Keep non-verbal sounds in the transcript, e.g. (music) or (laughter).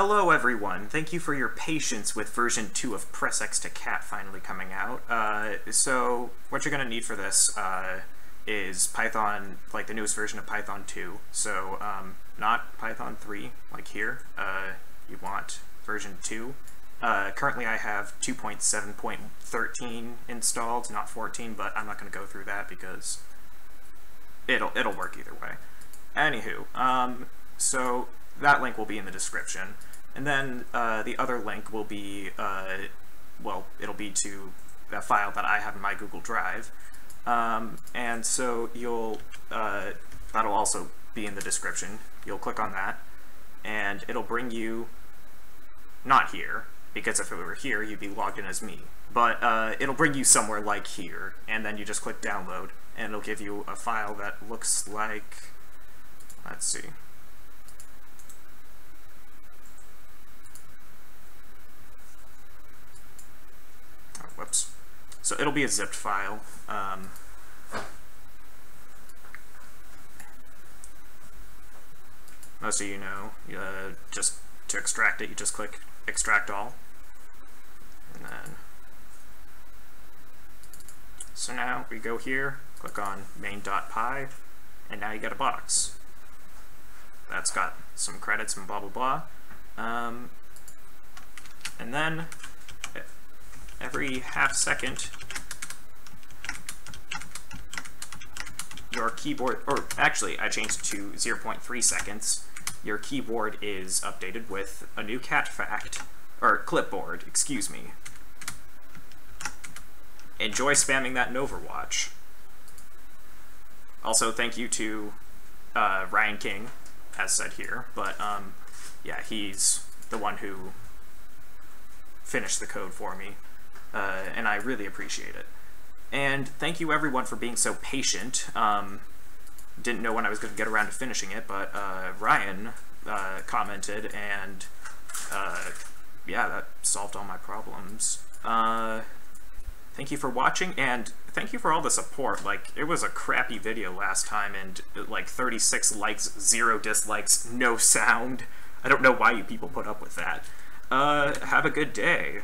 Hello everyone, thank you for your patience with version 2 of Press X to Cat finally coming out. Uh, so, what you're going to need for this uh, is Python, like the newest version of Python 2. So, um, not Python 3, like here. Uh, you want version 2. Uh, currently I have 2.7.13 installed, not 14, but I'm not going to go through that because it'll, it'll work either way. Anywho, um, so that link will be in the description. And then uh, the other link will be, uh, well, it'll be to a file that I have in my Google Drive. Um, and so you'll, uh, that'll also be in the description. You'll click on that, and it'll bring you, not here, because if it were here, you'd be logged in as me. But uh, it'll bring you somewhere like here, and then you just click download, and it'll give you a file that looks like, let's see, So it'll be a zipped file. Um, most of you know, uh, just to extract it, you just click extract all. And then, so now we go here, click on main.py, and now you get a box. That's got some credits and blah blah blah. Um, and then every half second your keyboard, or actually I changed to 0.3 seconds, your keyboard is updated with a new cat fact, or clipboard, excuse me. Enjoy spamming that in Overwatch. Also, thank you to uh, Ryan King, as said here, but um, yeah, he's the one who finished the code for me uh, and I really appreciate it. And thank you everyone for being so patient. Um, didn't know when I was going to get around to finishing it, but uh, Ryan uh, commented, and uh, yeah, that solved all my problems. Uh, thank you for watching, and thank you for all the support. Like, it was a crappy video last time, and like 36 likes, zero dislikes, no (laughs) sound. I don't know why you people put up with that. Uh, have a good day.